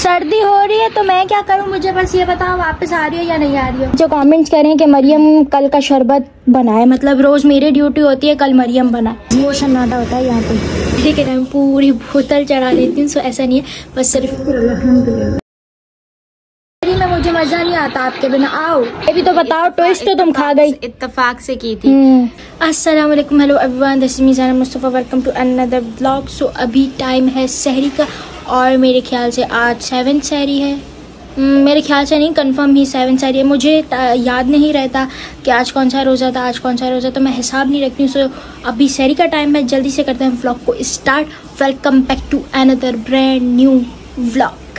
सर्दी हो रही है तो मैं क्या करूँ? मुझे बस ये बताओ वापस आ रही हो या नहीं आ रही हो? जो कमेंट्स करें कि मरियम कल का शरबत बनाए मतलब रोज मेरी ड्यूटी होती है कल मरियम बनाए वो सन्नाटा होता है यहाँ पे। ठीक है मैं पूरी बोतल चढ़ा लेती हूँ सो ऐसा नहीं है बस सिर्फ़ में मुझे मज़ा नहीं आता आपके बिना। आओ। ये भी तो बताओ टोस्ट तो तुम खा गई। इत्तेफाक से की थी। अस्सलाम वालेकुम hello everyone this is Mizan Mustafa welcome to another vlog so अभी टाइम है सहरी का और मेरे ख्याल से आज सेवन सैरी है। हम्म, मेरे ख्याल से नहीं कंफर्म ही सेवन सैरी है। मुझे याद नहीं रहता कि आज कौन सा रोज़ा था आज कौन सा रोज़ा तो मैं हिसाब नहीं रखती हूँ। सो अभी सैरी का टाइम है जल्दी से करते हैं व्लॉग को start welcome back to another brand new vlog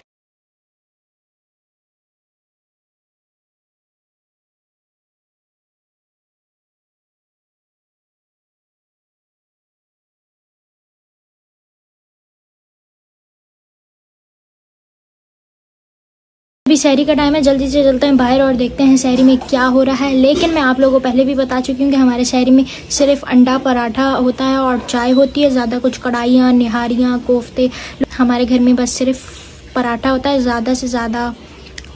अभी शहरी का टाइम है, जल्दी से चलते हैं बाहर और देखते हैं शहरी में क्या हो रहा है। लेकिन मैं आप लोगों को पहले भी बता चुकी हूँ कि हमारे शहरी में सिर्फ़ अंडा पराठा होता है और चाय होती है, ज़्यादा कुछ कढ़ाइयाँ, निहारियाँ, कोफ्ते। हमारे घर में बस सिर्फ़ पराठा होता है, ज़्यादा से ज़्यादा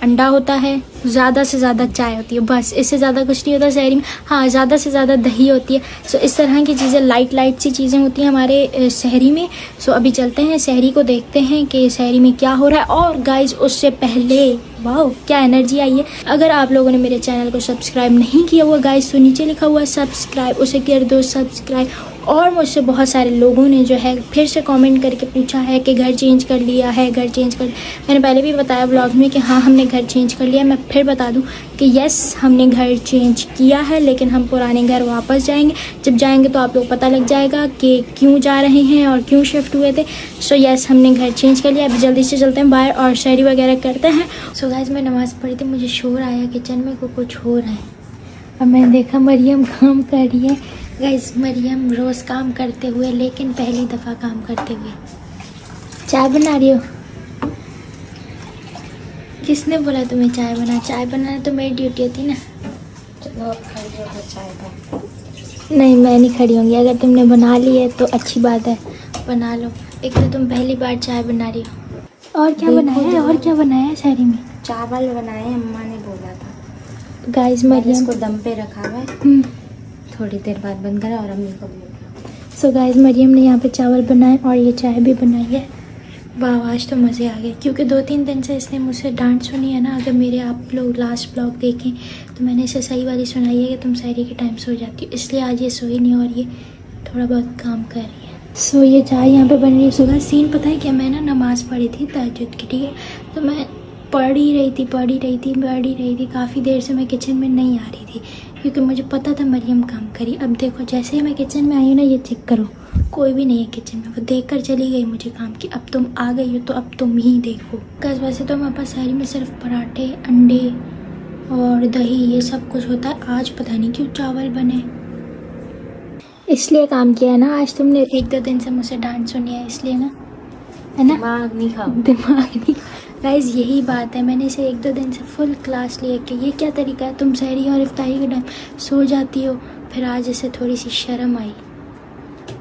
अंडा होता है। ज़्यादा से ज़्यादा चाय होती है, बस। इससे ज़्यादा कुछ नहीं होता शहरी में। हाँ ज़्यादा से ज़्यादा दही होती है। सो इस तरह की चीज़ें लाइट लाइट सी चीज़ें होती हैं हमारे शहरी में। सो अभी चलते हैं, शहरी को देखते हैं कि शहरी में क्या हो रहा है। और गाइज़ उससे पहले वाह क्या एनर्जी आई है। अगर आप लोगों ने मेरे चैनल को सब्सक्राइब नहीं किया हुआ गाइज़ तो नीचे लिखा हुआ है सब्सक्राइब उसे कर दो सब्सक्राइब और मुझसे बहुत सारे लोगों ने जो है फिर से कमेंट करके पूछा है कि घर चेंज कर लिया है, घर चेंज कर मैंने पहले भी बताया ब्लॉग में कि हाँ हमने घर चेंज कर लिया। मैं फिर बता दूँ कि यस हमने घर चेंज किया है, लेकिन हम पुराने घर वापस जाएँगे। जब जाएँगे तो आप लोग पता लग जाएगा कि क्यों जा रहे हैं और क्यों शिफ्ट हुए थे। सो यस हमने घर चेंज कर लिया। अभी जल्दी से चलते हैं, बाहर और शायरी वगैरह करते हैं। सो गाइज़ मैं नमाज़ पढ़ी थी, मुझे शोर आया किचन में को कुछ हो रहा है। अब मैंने देखा, मरियम काम कर रही है। गाइज़ मरियम रोज़ काम करते हुए लेकिन पहली दफ़ा काम करते हुए। चाय बना रही हो? किसने बोला तुम्हें चाय बना? चाय बनाना तो मेरी ड्यूटी होती ना। चलो अब खड़ी हो चाय का नहीं मैं नहीं खड़ी होंगी। अगर तुमने बना ली है तो अच्छी बात है। बना लो। एक तो तुम पहली बार चाय बना रही हो। और क्या बनाया है? और क्या बनाया है शहरी में? चावल बनाए अम्मा ने बोला था। गाइस मरियम को दम पे रखा हुआ है। हम्म। थोड़ी देर बाद बंद करा और अम्मी को सो गाइस मरियम ने यहाँ पे चावल बनाए और ये चाय भी बनाई है। वाह, आज तो मज़े आ गए। क्योंकि दो तीन दिन से इसने मुझसे डांट सुनी है ना, अगर मेरे आप लोग लास्ट ब्लॉग देखें तो मैंने इसे सही वाली सुनाई है कि तुम सहरी के टाइम सो जाती हो। इसलिए आज ये सोई नहीं और ये थोड़ा बहुत काम कर रही है। सो ये चाय यहाँ पे बन रही है। सुबह सीन पता है क्या? मैं ना नमाज़ पढ़ी थी तहजद की, ठीक है? तो मैं पढ़ ही रही थी, पढ़ ही रही थी, पढ़ ही रही थी। काफ़ी देर से मैं किचन में नहीं आ रही थी। क्योंकि मुझे पता था मरियम काम करी। अब देखो जैसे ही मैं किचन में आई हूँ ना ये चेक करो। कोई भी नहीं है किचन में। वो देख कर चली गई मुझे काम की। अब तुम आ गई हो तो अब तुम ही देखो। कस वैसे तो हमारे पास शहरी में सिर्फ़ पराठे अंडे और दही ये सब कुछ होता है। आज पता नहीं क्यों चावल बने। इसलिए काम किया है ना आज तुमने। एक दो दिन से मुझसे डांट सुनी है इसलिए ना। है ना? दिमाग नहीं खाओ। दिमाग नहीं। गाइज़ यही बात है। मैंने इसे एक दो दिन से फुल क्लास लिया कि ये क्या तरीका है? तुम सहरी और इफ्तारी के टाइम सो जाती हो। फिर आज इसे थोड़ी सी शर्म आई।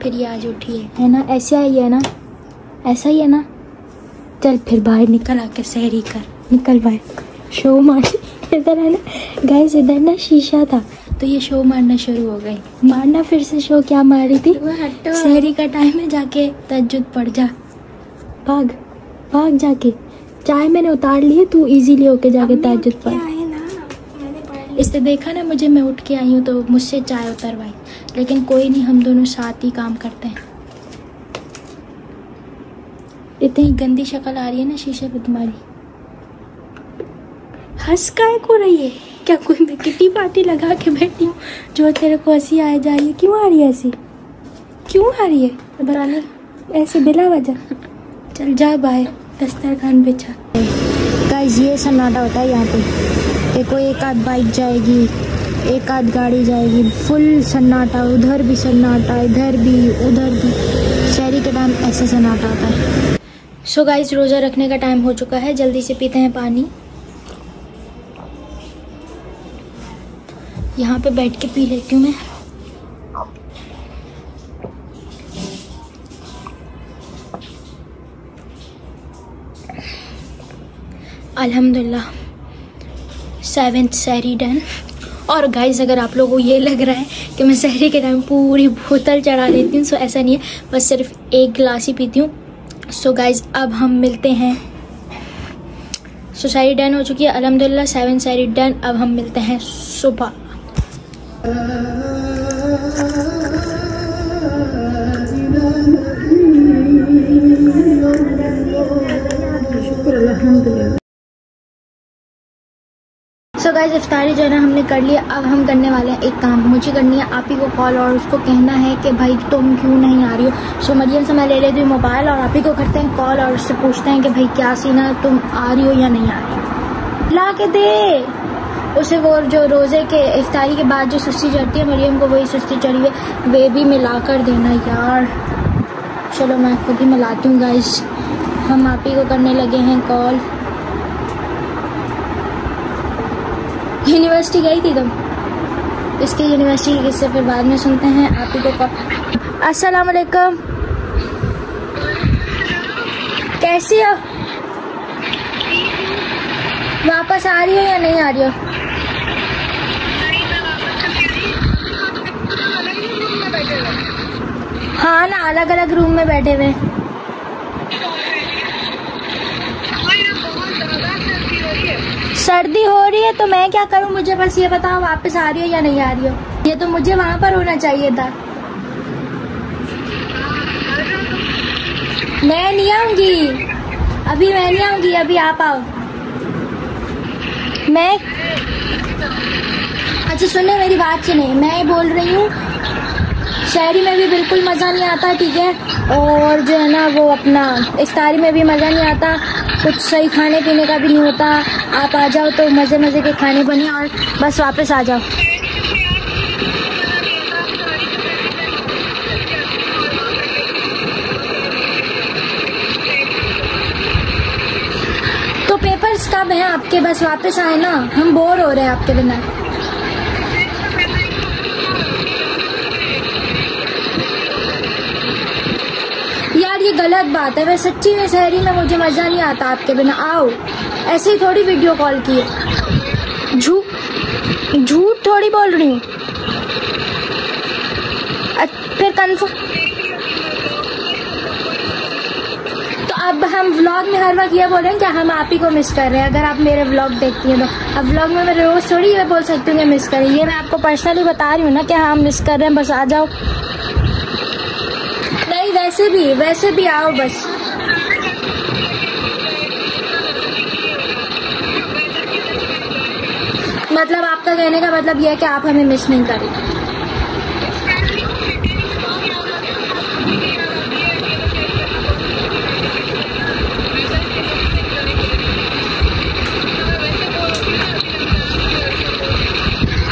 फिर ये आज उठी है। है ना? ऐसा ही है ना? ऐसा ही है ना? चल फिर बाहर निकल आके सहरी कर। निकल बाहर। शो मार इधर है ना? गाइज़ इधर ना शीशा था। तो ये शो मारना शुरू हो गई। मारना फिर से शो क्या मार रही थी? सहरी का टाइम है जाके तजुद पड़ जा। भाग। भाग जाके। चाय मैंने उतार ली है तू इजीली होके जाके ताजुद पर इससे देखा ना मुझे मैं उठ के आई हूँ तो मुझसे चाय उतरवाई लेकिन कोई नहीं हम दोनों साथ ही काम करते हैं। इतनी गंदी शक्ल आ रही है ना शीशे पे तुम्हारी। हंस काय को रही है? क्या कोई मैं किटी पार्टी लगा के बैठी हूँ? जो तेरे को हँसी आ जा रही है क्यों आ रही है ऐसी क्यों आ रही है? ऐसे बिला वजह। चल जा बाहर। दस्तरखान बिछा गाइस ये सन्नाटा होता है यहाँ पे। देखो एक आध बाइक जाएगी एक आध गाड़ी जाएगी। फुल सन्नाटा उधर भी सन्नाटा इधर भी उधर भी। शहरी के टाइम ऐसा सन्नाटा होता है। सो so गाइस रोज़ा रखने का टाइम हो चुका है। जल्दी से पीते हैं पानी। यहाँ पे बैठ के पी लेती हूँ मैं। अल्हम्दुलिल्लाह सेवेंथ सैरी डन और गाइस अगर आप लोगों को ये लग रहा है कि मैं सहरी के टाइम पूरी बोतल चढ़ा लेती हूँ सो ऐसा नहीं है, बस सिर्फ़ एक गिलास ही पीती हूँ। सो गाइस अब हम मिलते हैं। सो सारी डन हो चुकी है अलहमदिल्ला सेवन सारी डन अब हम मिलते हैं सुबह। सो गाइज़ इफ्तारी जो है ना हमने कर लिया अब हम करने वाले हैं एक काम। मुझे करनी है आप ही को कॉल और उसको कहना है कि भाई तुम क्यों नहीं आ रही हो? सो मरियम से मैं ले लेती हूँ मोबाइल और आप ही को करते हैं कॉल और उससे पूछते हैं कि भाई क्या सीन है? तुम आ रही हो या नहीं आ रही ला के दे। उसे वो जो रोज़े के, इफ्तारी के बाद जो सुस्ती चढ़ती है, मरियम को वही सुस्ती चढ़ी है। वे भी मिला कर देना यार। चलो, मैं खुद ही मिलाती हूँ गाइज़ हम आप ही को करने लगे हैं कॉल यूनिवर्सिटी गई थी तुम? इसके यूनिवर्सिटी के किस्से फिर बाद में सुनते हैं, आप ही को अस्सलाम वालेकुम कैसी हो? वापस आ रही हो या नहीं आ रही हो? हाँ ना अलग अलग रूम में बैठे हुए। हैं। सर्दी हो रही है तो मैं क्या करूँ? मुझे बस ये बताओ, वापस आ रही हो या नहीं आ रही हो? ये तो मुझे वहाँ पर होना चाहिए था। मैं नहीं आऊँगी। अभी मैं नहीं आऊँगी, अभी आप आओ। मैं अच्छा सुनो मेरी बात सुने। मैं बोल रही हूँ, शहरी में भी बिल्कुल मज़ा नहीं आता, ठीक है? और जो है ना, वो अपना, इफ्तारी में भी मज़ा नहीं आता। कुछ सही खाने पीने का भी नहीं होता। आप आ जाओ तो मज़े मज़े के खाने बने और बस वापस आ जाओ। तो पेपर्स कब हैं आपके? बस वापस आए ना? हम बोर हो रहे हैं आपके बिना। यार, ये गलत बात है। मैं सच्ची में शहरी में मुझे मज़ा नहीं आता आपके बिना। आओ। ऐसे ही थोड़ी वीडियो कॉल की है। झूठ झूठ थोड़ी बोल रही हूँ। फिर कन्फर्म तो अब हम व्लॉग में हर वक्त ये बोल रहे हैं कि हम आप ही को मिस कर रहे हैं। अगर आप मेरे व्लॉग देखती हैं तो। अब व्लॉग में मैं रोज थोड़ी ये बोल सकती हूँ कि मिस करें ये मैं आपको पर्सनली बता रही हूँ ना कि हाँ मिस कर रहे हैं, बस आ जाओ। नहीं, वैसे भी वैसे भी आओ, बस। कहने का मतलब यह है कि आप हमें मिस नहीं करें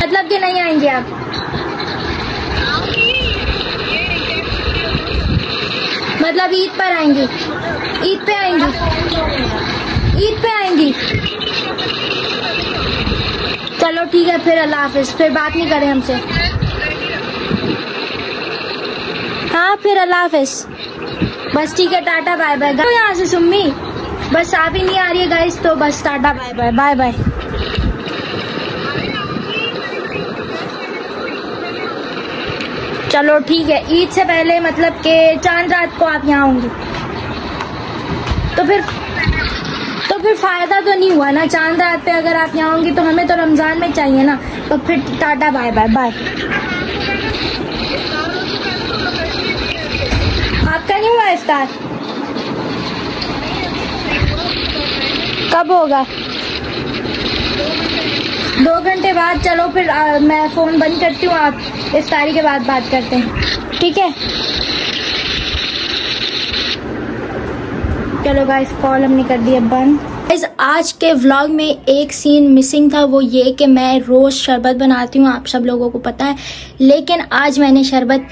मतलब कि नहीं आएँगे आप मतलब ईद पर आएँगी ईद पे आएँगी ईद पे आएँगी चलो ठीक है, फिर अल्लाह हाफिज। फिर बात नहीं करें हमसे। हाँ फिर अल्लाह हाफिज। बस ठीक है, टाटा, बाय बाय। तो यहाँ से सुम्मी। बस आप ही नहीं आ रही है, गाइस तो बस tata, bye bye bye bye. चलो ठीक है, ईद से पहले मतलब के चाँद रात को आप यहाँ होंगी। तो फिर तो फिर फ़ायदा तो नहीं हुआ ना। चाँद रात पे अगर आप यहाँ होंगी तो हमें तो रमज़ान में चाहिए ना। तो फिर टाटा बाय बाय बाय। आपका नहीं हुआ इफ्तार? कब होगा? दो घंटे बाद। चलो फिर आ, मैं फ़ोन बंद करती हूँ आप इस इफ्तारी के बाद बात करते हैं। ठीक है? चलो गाइस कॉल हमने कर दिया बंद। गाइस आज के व्लॉग में एक सीन मिसिंग था, वो ये कि मैं रोज शरबत बनाती हूँ, आप सब लोगों को पता है। लेकिन आज मैंने शरबत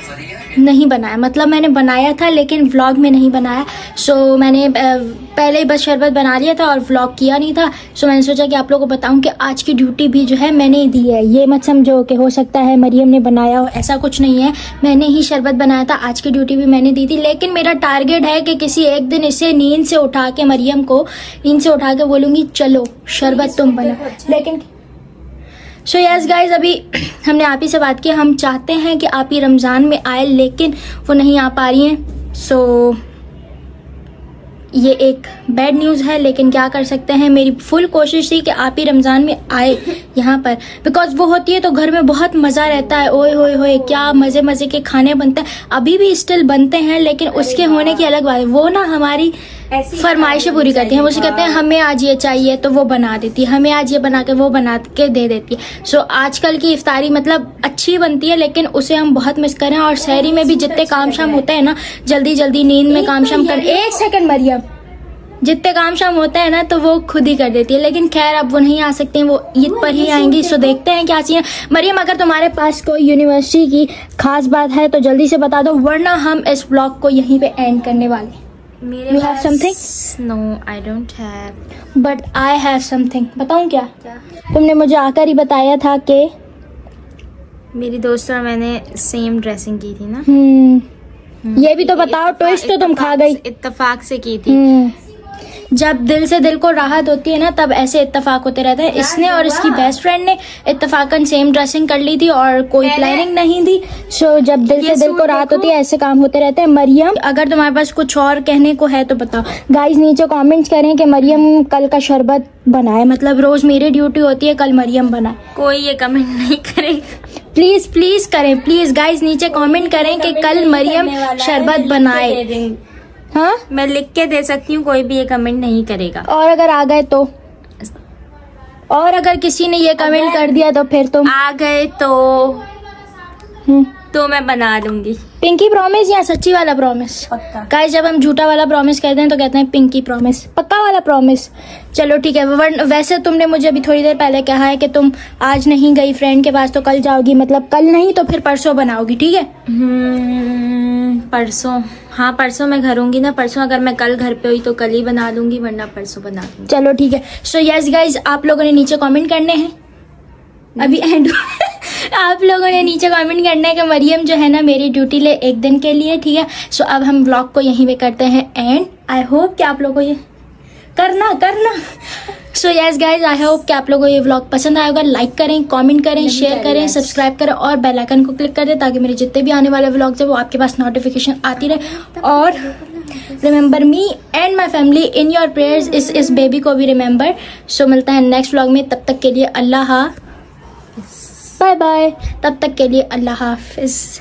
नहीं बनाया। मतलब मैंने बनाया था, लेकिन व्लॉग में नहीं बनाया। सो मैंने पहले ही बस शरबत बना लिया था और व्लॉग किया नहीं था। सो मैंने सोचा कि आप लोगों को बताऊँ कि आज की ड्यूटी भी जो है मैंने ही दी है। ये मत समझो कि हो सकता है मरियम ने बनाया हो, ऐसा कुछ नहीं है। मैंने ही शरबत बनाया था, आज की ड्यूटी भी मैंने दी थी। लेकिन मेरा टारगेट है कि किसी एक दिन इसे नींद से उठा के मरियम को, नींद से उठा के बोलूँगी, चलो, शरबत तुम बना लेकिन सो यस गाइज़ अभी हमने आप ही से बात की, हम चाहते हैं कि आप ही रमज़ान में आए, लेकिन वो नहीं आ पा रही हैं। सो ये एक बैड न्यूज़ है लेकिन क्या कर सकते हैं? मेरी फुल कोशिश थी कि आप ही रमज़ान में आए यहाँ पर। बिकॉज़ वो होती है तो घर में बहुत मज़ा रहता है। ओए होए होए क्या मज़े मज़े के खाने बनते हैं। अभी भी स्टिल बनते हैं लेकिन उसके होने की अलग बात है। वो ना हमारी फरमाइशें पूरी करती हैं। मुझे कहते हैं हमें आज ये चाहिए तो वो बना देती है। हमें आज ये बना के वो बना के दे देती है। सो so, आजकल की इफ्तारी मतलब अच्छी बनती है लेकिन उसे हम बहुत मिस करें और शहरी में भी जितने काम शाम होते हैं ना जल्दी जल्दी नींद में काम शाम कर एक सेकंड मरियम। जितने काम शाम होते हैं ना तो वो खुद ही कर देती है। लेकिन खैर अब वो नहीं आ सकते हैं वो ईद पर ही आएँगी सो देखते हैं क्या चाहिए मरियम अगर तुम्हारे पास कोई यूनिवर्सिटी की खास बात है तो जल्दी से बता दो वरना हम इस ब्लॉग को यहीं पे एंड करने वाले हैं। मेरे You have something? No I don't have but I have something बताऊँ क्या? तुमने मुझे आकर ही बताया था कि मेरी दोस्त और मैंने सेम ड्रेसिंग की थी ना। हम्म, ये भी तो बताओ ट्विस्ट तो तुम खा गई। इत्तेफाक- इत्तेफाक से की थी। हम्म, जब दिल से दिल को राहत होती है ना तब ऐसे इत्तेफाक होते रहते हैं। इसने और इसकी बेस्ट फ्रेंड ने इत्तेफाकन सेम ड्रेसिंग कर ली थी और कोई प्लानिंग नहीं थी सो जब दिल से दिल को राहत होती है ऐसे काम होते रहते हैं। मरियम अगर तुम्हारे पास कुछ और कहने को है तो बताओ। गाइज़ नीचे कमेंट्स करें कि मरियम कल का शरबत बनाए। मतलब रोज मेरी ड्यूटी होती है कल मरियम बनाए। कोई ये कमेंट नहीं करेगा प्लीज़ प्लीज़ करें। प्लीज़ गाइस नीचे कमेंट करें कि कल मरियम शरबत बनाए। हाँ? मैं लिख के दे सकती हूँ कोई भी ये कमेंट नहीं करेगा। और अगर आ गए तो? और अगर किसी ने ये कमेंट कर दिया तो फिर तुम? आ गए तो? हम्म, तो मैं बना लूँगी। पिंकी प्रॉमिस या सच्ची वाला प्रॉमिस पक्का। जब हम झूठा वाला प्रॉमिस कहते हैं तो कहते हैं पिंकी प्रॉमिस पक्का वाला प्रॉमिस चलो ठीक है वैसे तुमने मुझे अभी थोड़ी देर पहले कहा है कि तुम आज नहीं गई फ्रेंड के पास तो कल जाओगी मतलब कल नहीं तो फिर परसों बनाओगी ठीक है? हम्म, परसों। हाँ परसों मैं घर हूँगी ना। परसों अगर मैं कल घर पे हुई तो कल ही बना लूँगी, वरना परसों बना दूँगी। चलो, ठीक है। सो यस गाइज़ आप लोगों ने नीचे कमेंट करने हैं? अभी एंड आप लोगों ने नीचे कमेंट करना है कि मरियम जो है ना, मेरी ड्यूटी ले एक दिन के लिए, ठीक है? सो अब हम ब्लॉग को यहीं पे करते हैं एंड आई होप कि आप लोगों को ये करना करना। So yes guys I hope कि आप लोगों को ये व्लॉग पसंद आया होगा। लाइक करें कमेंट करें शेयर करें सब्सक्राइब करें और बेल आइकन को क्लिक कर दें ताकि मेरे जितने भी आने वाले व्लॉग्स है वो आपके पास नोटिफिकेशन आती रहे। और remember me and my family in your prayers इस इस बेबी को भी रिमेंबर सो मिलता है नेक्स्ट व्लॉग में। तब तक के लिए अल्लाह बाय बाय तब तक के लिए अल्लाह हाफिज।